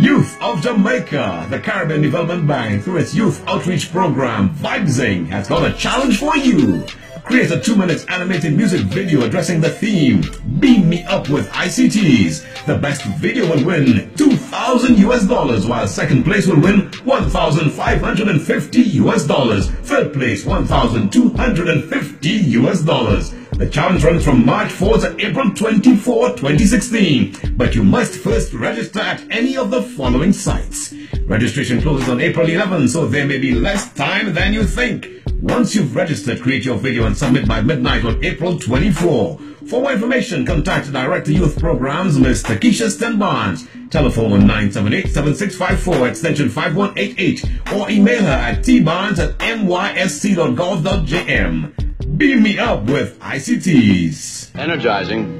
Youth of Jamaica, the Caribbean Development Bank, through its youth outreach program, VYBZING, has got a challenge for you. Create a two-minute animated music video addressing the theme, Beam Me Up with ICTs. The best video will win 2,000 US dollars, while second place will win 1,550 US dollars. Third place, 1,250 US dollars. The challenge runs from March 4 to April 24, 2016. But you must first register at any of the following sites. Registration closes on April 11, so there may be less time than you think. Once you've registered, create your video and submit by midnight on April 24. For more information, contact Director Youth Programs, Ms. Takesha Stenbarns. Telephone 978-7654, extension 5188, or email her at tbarnes at nysc.gov.jm. Beam me up with ICTs. Energizing